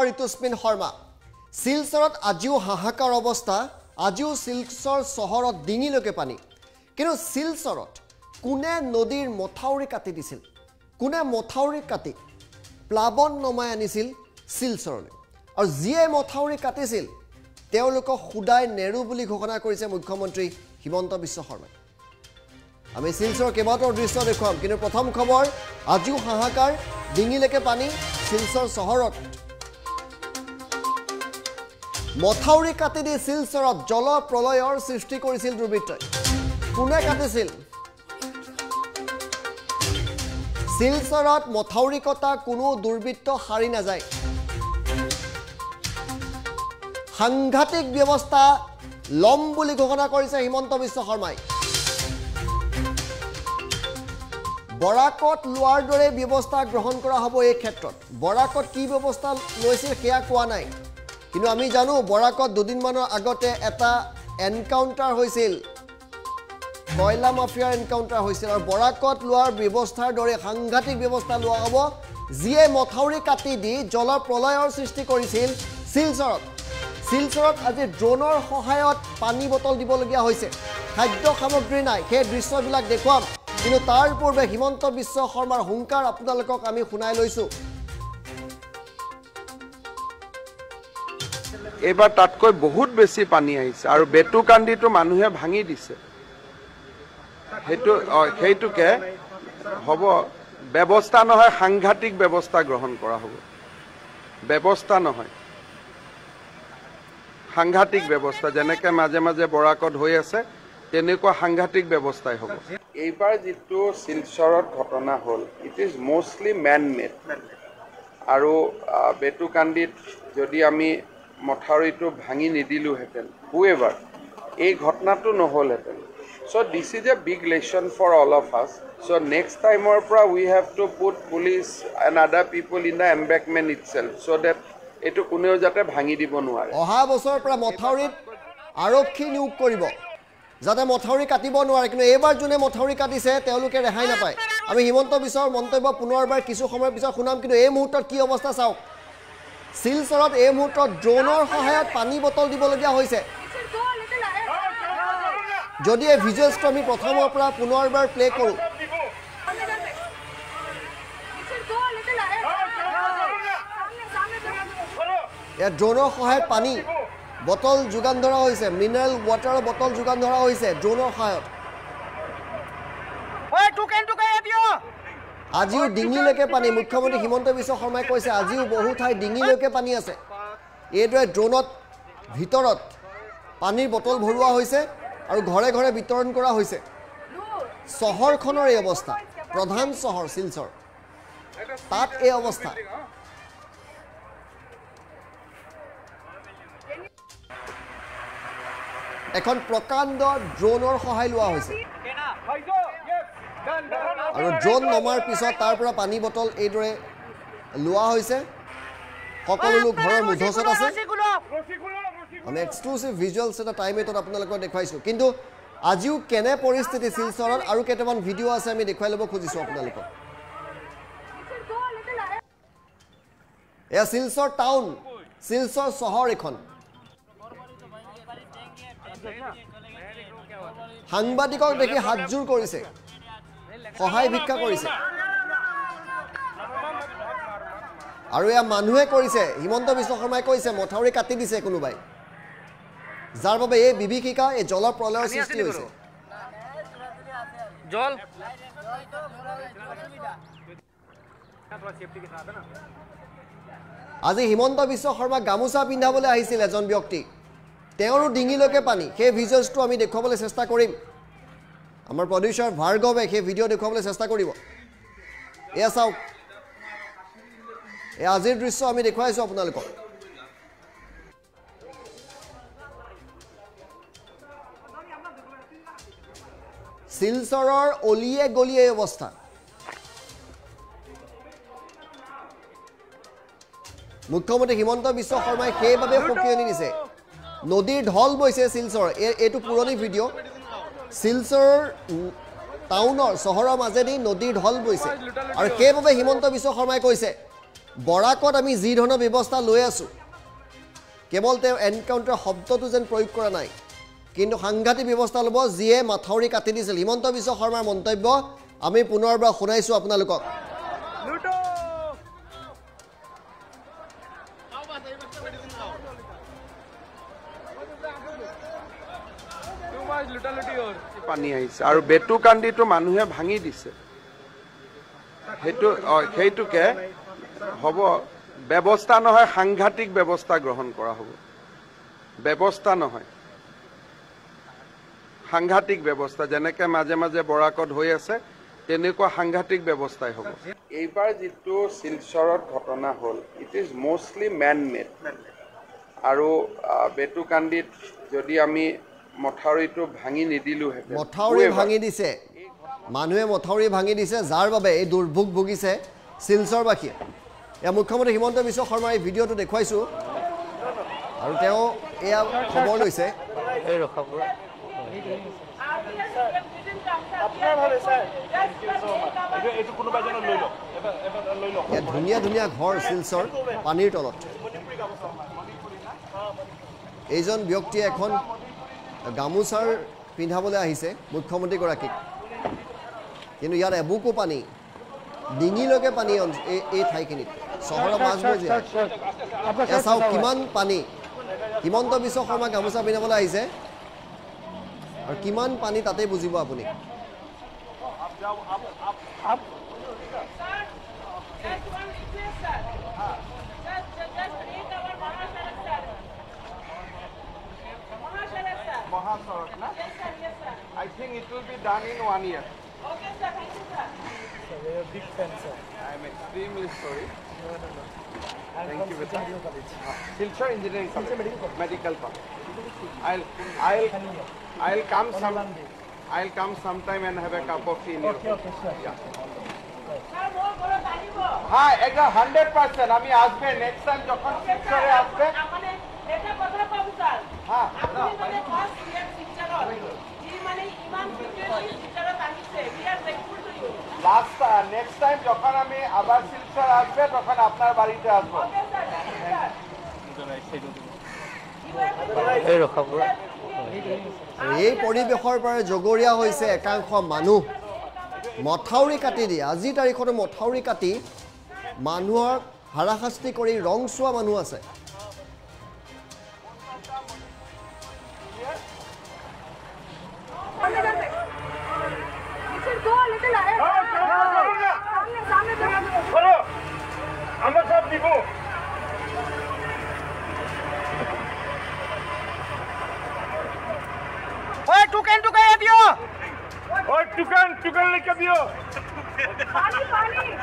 ঋতুস্মিন শৰ্মা শিলচৰত আজিও হাহাকাৰ অৱস্থা আজিও শিলচৰ চহৰত ডিঙিলৈকে পানী। কিন্তু শিলচৰত কোনে নদীৰ মথাউৰি কাটি দিছিল? কোনে মথাউৰি কাটি প্লাৱন নমাই আনিছিল শিলচৰলৈ আৰু যিয়ে মথাউৰি কাটিছিল তেওঁলোকক সোধাই নেৰু বুলি ঘোষণা কৰিছে মুখ্যমন্ত্ৰী হিমন্ত বিশ্ব শৰ্মাই। আমি শিলচৰৰ কেইবাটাও দৃশ্য দেখুৱাম কিন্তু প্ৰথম খবৰ আজিও হাহাকাৰ ডিঙিলৈকে পানী শিলচৰ চহৰত মথাউৰি কাটি দি শিলচৰত জল প্ৰলয়ৰ সৃষ্টি কৰিছিল দুৰ্বৃত্তই। কোনে কাটিছিল? শিলচৰত মথাউৰি কটা কোনো দুৰ্বৃত্ত সাৰি নাযায়। সাংঘাতিক ব্যৱস্থা ল'ম বুলি ঘোষণা কৰিছে হিমন্ত বিশ্ব শৰ্মাই। বৰাকত লোৱাৰ দৰে ব্যৱস্থা গ্ৰহণ কৰা হ'ব এই ক্ষেত্ৰত। বৰাকত কি ব্যৱস্থা লৈছিল সেয়া কোৱা নাই। কিন্তু আমি জানো বৰাকত দুদিনমানৰ আগতে এটা এনকাউণ্টাৰ হৈছিল। কয়লা মাফিয়াৰ এনকাউণ্টাৰ হৈছিল আৰু বৰাকত লোৱাৰ ব্যৱস্থাৰ দৰে সাংঘাতিক ব্যৱস্থা লোৱা হ'ব যিয়ে মথাউৰি কাটি দি জল প্ৰলয়ৰ সৃষ্টি কৰিছিল শিলচৰত। শিলচৰত আজি ড্ৰোনৰ সহায়ত পানী বটল দিবলগীয়া হৈছে। খাদ্য সামগ্ৰী নাই সেই দৃশ্যবিলাক দেখুৱাম। কিন্তু তাৰ পূৰ্বে হিমন্ত বিশ্ব শৰ্মাৰ হুংকাৰ আপোনালোকক আমি শুনাই লৈছোঁ। এইবাৰ তাতকৈ বহুত বেছি পানী আহিছে আৰু বেটুকান্দিটো মানুহে ভাঙি দিছে। সেইটো সেইটোকে হ'ব ব্যৱস্থা নহয় সাংঘাতিক ব্যৱস্থা গ্ৰহণ কৰা হ'ব। ব্যৱস্থা নহয়। সাংঘাতিক ব্যৱস্থা যেনেকে মাজে মাজে বৰাকত হৈ আছে তেনেকুৱা সাংঘাতিক ব্যৱস্থাই হ'ব। এইবাৰ যিটো শিলচৰত ঘটনা হ'ল it is mostly man made আৰু বেটুকান্দিত যদি আমি মথাউৰিটো ভাঙি নিদিলোহেঁতেন। হু এভাৰ এই ঘটনাটো নহ'লহেঁতেন। So' this is a big lesson for all of us so' next টাইমৰ পৰা we have to put police and other people in the embankment itself so' that এইটো কোনেও যাতে ভাঙি দিব নোৱাৰে। অহা বছৰৰ পৰা মথাউৰিত আৰক্ষী নিয়োগ কৰিব যাতে মথাউৰি কাটিব নোৱাৰে। কিন্তু এইবাৰ যোনে মথাউৰি কাটিছে তেওঁলোকে ৰেহাই নাপায়। আমি হিমন্ত বিশ্বৰ মন্তব্য পুনৰবাৰ কিছু সময়ৰ পিছত শুনাম কিন্তু এই মুহূৰ্তত কি অৱস্থা চাওক। শিলচৰত এই মুহূৰ্তত ড্ৰোনৰ সহায়ত পানী বটল দিবলগীয়া হৈছে। যদি এই ভিজুৱেলছটো আমি প্ৰথমৰ পৰা পুনৰবাৰ প্লে' কৰোঁ। ইয়াত ড্ৰোনৰ সহায়ত পানী বটল যোগান ধৰা হৈছে মিনাৰেল ৱাটাৰৰ বটল যোগান ধৰা হৈছে ড্ৰোনৰ সহায়ত। আজিও ডিঙিলৈকে পানী। মুখ্যমন্ত্ৰী হিমন্ত বিশ্ব শৰ্মাই কৈছে আজিও বহু ঠাই ডিঙিলৈকে পানী আছে। এইদৰে ড্ৰোনত ভিতৰত পানীৰ বটল ভৰোৱা হৈছে আৰু ঘৰে ঘৰে বিতৰণ কৰা হৈছে। চহৰখনৰ এই অৱস্থা প্ৰধান চহৰ শিলচৰ। তাত এই অৱস্থা। এখন প্ৰকাণ্ড ড্ৰোনৰ সহায় লোৱা হৈছে। আৰু ড্ৰোন নমাৰ পিছত তাৰ পৰা পানী বটল এইদৰে লোৱা হৈছে। সকলো লোক ঘৰৰ মুধচত আছে। আমি এক্সক্লুচিভ ভিজুৱেলছ এটা টাইম এইটত আপোনালোকক দেখুৱাইছোঁ। কিন্তু আজিও কেনে পৰিস্থিতি শিলচৰত আৰু কেইটামান ভিডিঅ' আছে আমি দেখুৱাই ল'ব খুজিছোঁ আপোনালোকক। এয়া শিলচৰ টাউন শিলচৰ চহৰ এখন। সাংবাদিকক দেখি হাতযোৰ কৰিছে। সহায় ভিক্ষা কৰিছে। আৰু এয়া মানুহে কৰিছে হিমন্ত বিশ্ব শৰ্মাই কৈছে মথাউৰি কাটি দিছে কোনোবাই। যাৰ বাবে এই বিভীষিকা এই জলৰ প্ৰলয়ৰ সৃষ্টি হৈছে। জল? আজি হিমন্ত বিশ্ব শৰ্মাক গামোচা পিন্ধাবলৈ আহিছিল এজন ব্যক্তি তেওঁৰো ডিঙিলৈকে পানী। সেই ভিজুৱেলছটো আমি দেখুৱাবলৈ চেষ্টা কৰিম। আমাৰ প্ৰডিউচাৰ ভাৰ্গৱে সেই ভিডিঅ' দেখুৱাবলৈ চেষ্টা কৰিব। এয়া চাওক। এয়া আজিৰ দৃশ্য আমি দেখুৱাইছোঁ আপোনালোকক। শিলচৰৰ অলিয়ে গলিয়ে এই অৱস্থা। মুখ্যমন্ত্ৰী হিমন্ত বিশ্ব শৰ্মাই সেইবাবে সকিয়নি দিছে। নদীৰ ঢল বৈছে শিলচৰ এই এইটো পুৰণি ভিডিঅ' শিলচৰ উম, টাউনৰ চহৰৰ মাজেদি নদীৰ ঢল বৈছে আৰু সেইবাবে হিমন্ত বিশ্ব শৰ্মাই কৈছে বৰাকত আমি যি ধৰণৰ ব্যৱস্থা লৈ আছোঁ কেৱল তেওঁ এনকাউণ্টাৰ শব্দটো যেন প্ৰয়োগ কৰা নাই কিন্তু সাংঘাতিক ব্যৱস্থা ল'ব যিয়ে মাথাউৰি কাটি দিছিল। হিমন্ত বিশ্ব শৰ্মাৰ মন্তব্য আমি পুনৰবাৰ শুনাইছোঁ আপোনালোকক। পানী আহিছে। আৰু বেটুকান্দিটো মানুহে ভাঙি দিছে। সেইটো সেইটোকে হ'ব ব্যৱস্থা নহয় সাংঘাতিক ব্যৱস্থা গ্ৰহণ কৰা হ'ব। ব্যৱস্থা নহয়। সাংঘাতিক ব্যৱস্থা যেনেকে মাজে মাজে বৰাকত হৈ আছে তেনেকুৱা সাংঘাতিক ব্যৱস্থাই হ'ব। এইবাৰ যিটো শিলচৰত ঘটনা হ'ল it is mostly man made আৰু বেটুকান্দিত যদি আমি মথাউৰিটো ভাঙি নিদিলোহেঁতেন। মথাউৰি ভাঙি দিছে। মানুহে মথাউৰি ভাঙি দিছে যাৰ বাবে এই দুৰ্ভোগ ভুগিছে শিলচৰবাসীয়ে এয়া মুখ্যমন্ত্ৰী হিমন্ত বিশ্ব শৰ্মাৰ এই ভিডিঅ'টো দেখুৱাইছোঁ। আৰু তেওঁ এয়া খবৰ লৈছে। ইয়াত ধুনীয়া ধুনীয়া ঘৰ শিলচৰ পানীৰ তলত। এইজন ব্যক্তিয়ে এখন গামোচাৰ পিন্ধাবলৈ আহিছে মুখ্যমন্ত্ৰীগৰাকীক কিন্তু ইয়াত এবুকো পানী ডিঙিলৈকে পানী এই এই ঠাইখিনিত চহৰৰ মাজমজিয়া এয়া চাওক কিমান পানী হিমন্ত বিশ্ব শৰ্মা গামোচা পিন্ধাবলৈ আহিছে আৰু কিমান পানী তাতেই বুজিব আপুনি Mahasarat, na? Yes, sir, yes, sir. I think it will be done in one year. Okay, sir, thank you, sir. I am extremely sorry. Thank you, Vita. Silchar Engineering College, Medical College. I'll, I'll, I'll come some, I'll come sometime and have a cup of tea in your home. Sir, more বড় জানিব। হ্যাঁ একদম hundred percent আমি আসবে next time যখন Okay, sir, শিলচরে আসবে মানে এটা কথা পাবো, আপুনি মানে মানে ইমান. লাস্ট নেক্সট টাইম যখন আমি আবার শিলচর আসবে তখন আপনার বাড়িতে আসবো। এই পৰিৱেশৰ পৰা জগৰীয়া হৈছে একাংশ মানুহ। মথাউৰি কাটি দিয়ে। আজিৰ তাৰিখতো মথাউৰি কাটি মানুহক হাৰাশাস্তি কৰি ৰং চোৱা মানুহ আছে। Amasab Niveau. ओए टुकन टुकन ले दियो ओए टुकन टुकन लेके दियो पानी पानी।